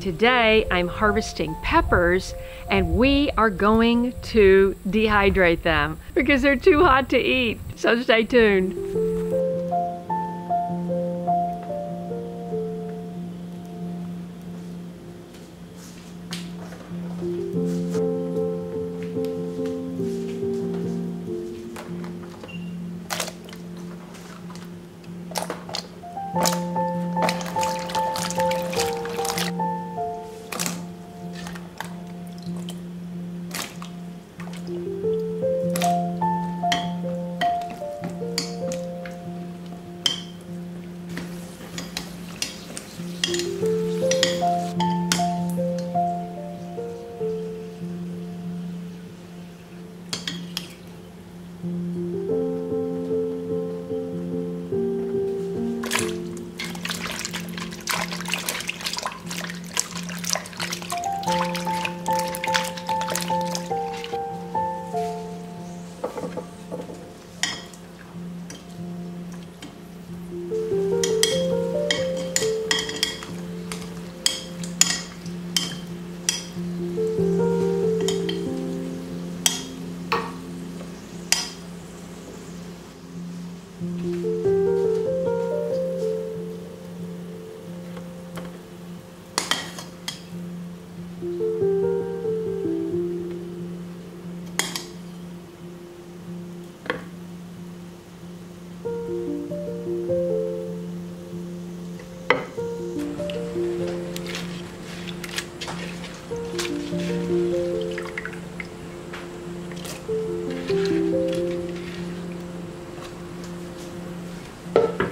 Today I'm harvesting peppers and we are going to dehydrate them because they're too hot to eat. So stay tuned. si.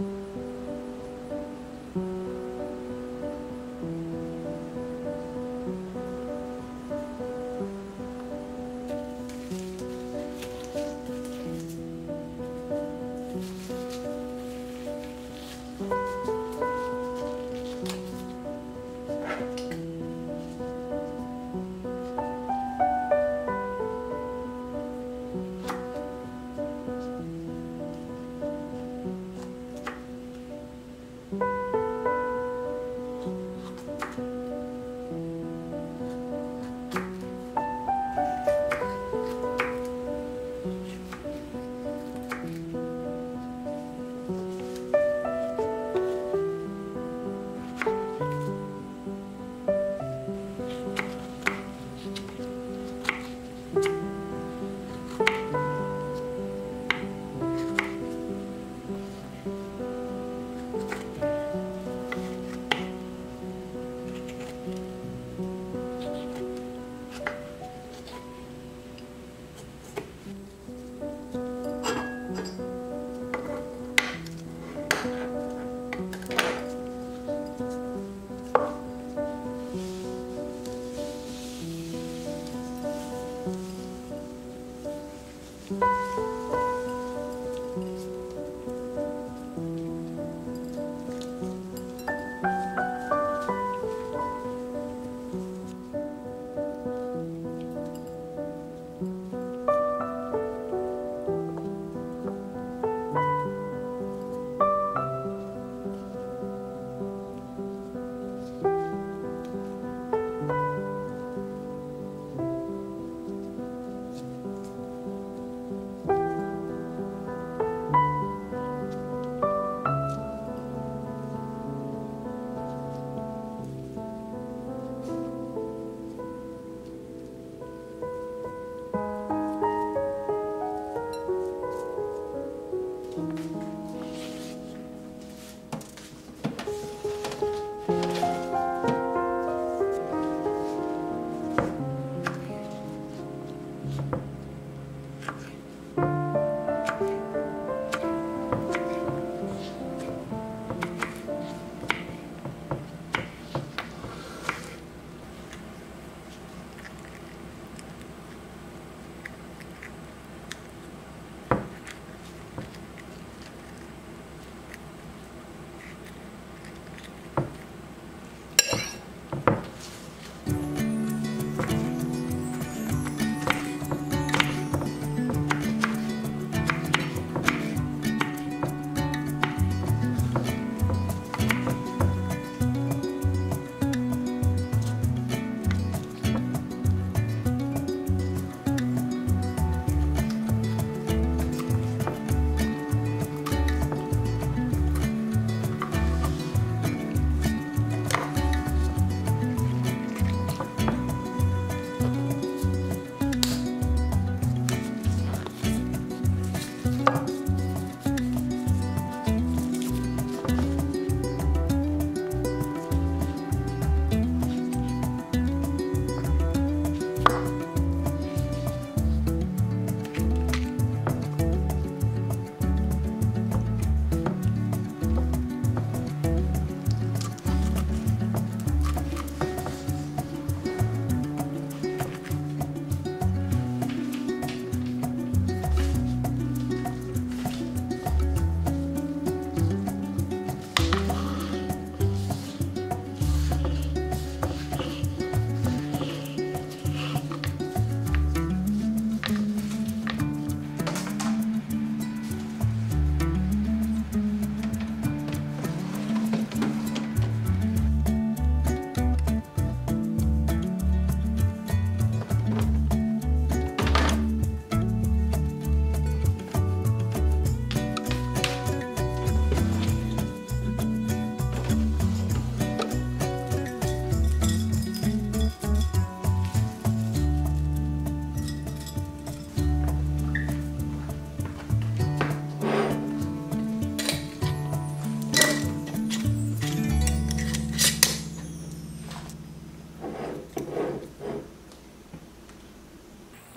Mm-hmm.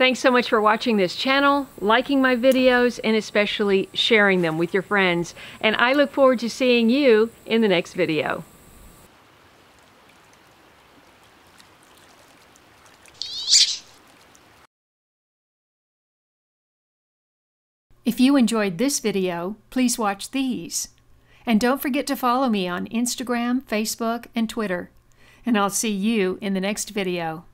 Thanks so much for watching this channel, liking my videos, and especially sharing them with your friends. And I look forward to seeing you in the next video. If you enjoyed this video, please watch these. And don't forget to follow me on Instagram, Facebook, and Twitter. And I'll see you in the next video.